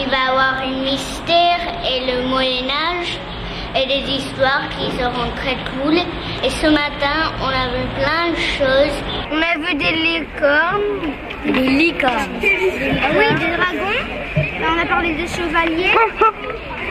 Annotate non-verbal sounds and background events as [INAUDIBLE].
Il va y avoir un mystère et le Moyen Âge et des histoires qui seront très cool. Et ce matin, on a vu plein de choses. On a vu des licornes. Des licornes. Ah oui, des dragons. on a parlé des chevaliers, [LAUGHS]